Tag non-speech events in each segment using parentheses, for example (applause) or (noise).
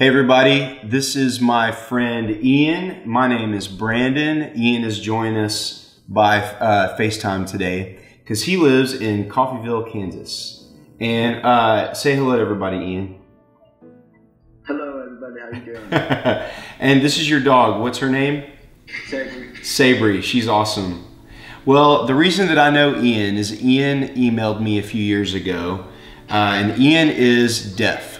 Hey everybody, this is my friend Ian. My name is Brandon. Ian is joining us by uh, FaceTime today because he lives in Coffeyville, Kansas. And uh, say hello to everybody, Ian. Hello everybody, how you doing? (laughs) and this is your dog. What's her name? Sabri. Sabri. She's awesome. Well, the reason that I know Ian is Ian emailed me a few years ago, uh, and Ian is deaf.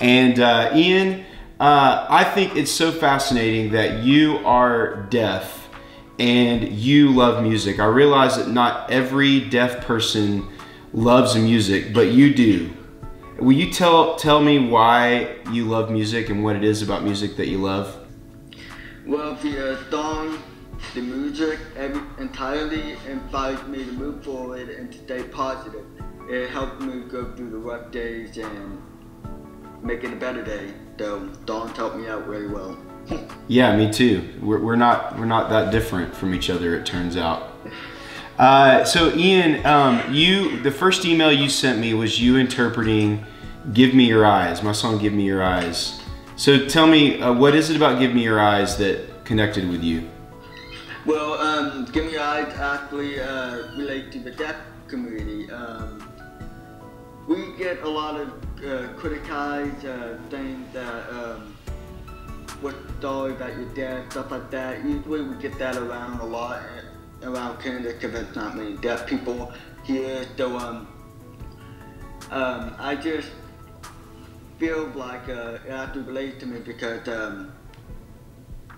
And uh, Ian, uh, I think it's so fascinating that you are deaf and you love music. I realize that not every deaf person loves music, but you do. Will you tell tell me why you love music and what it is about music that you love? Well, the uh, song, the music, every, entirely inspired me to move forward and to stay positive. It helped me go through the rough days and make it a better day. Though Dawn helped me out really well. (laughs) yeah, me too. We're, we're not we're not that different from each other. It turns out. Uh, so Ian, um, you the first email you sent me was you interpreting "Give Me Your Eyes," my song "Give Me Your Eyes." So tell me, uh, what is it about "Give Me Your Eyes" that connected with you? Well, um, "Give Me Your Eyes" actually uh, relate to the deaf community. Um, we get a lot of uh, criticized uh, things that um, what story about your dad, stuff like that. Usually we get that around a lot eh, around Kansas because there's not many deaf people here. So um, um, I just feel like uh, it has to relate to me because um,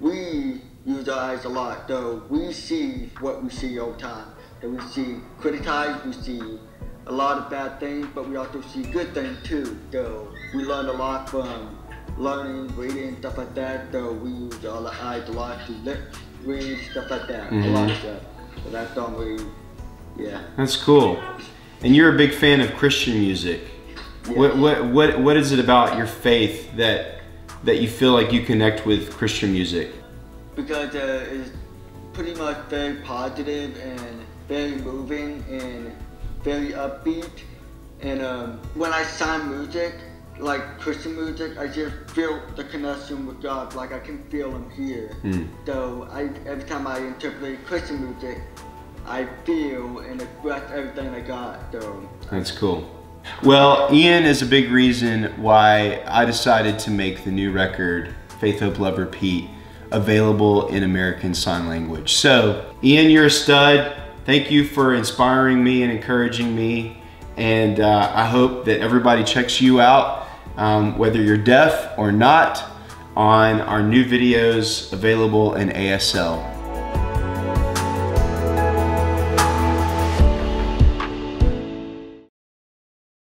we use our eyes a lot. So we see what we see all the time. So we see criticized, we see a lot of bad things, but we also see good things too. So we learned a lot from learning, reading, stuff like that. So we use all our eyes a lot to lip, read, stuff like that. Mm-hmm. A lot of stuff. So that's don't we, yeah. That's cool. And you're a big fan of Christian music. Yeah. What, what, what, what is it about your faith that, that you feel like you connect with Christian music? Because uh, it's pretty much very positive and very moving very upbeat. And um, when I sign music, like Christian music, I just feel the connection with God. Like I can feel Him here. Mm. So I, every time I interpret Christian music, I feel and express everything I got. So that's cool. Well, Ian is a big reason why I decided to make the new record, Faith, Hope, Love, Repeat, available in American Sign Language. So, Ian, you're a stud. Thank you for inspiring me and encouraging me. And uh, I hope that everybody checks you out, um, whether you're deaf or not, on our new videos available in ASL.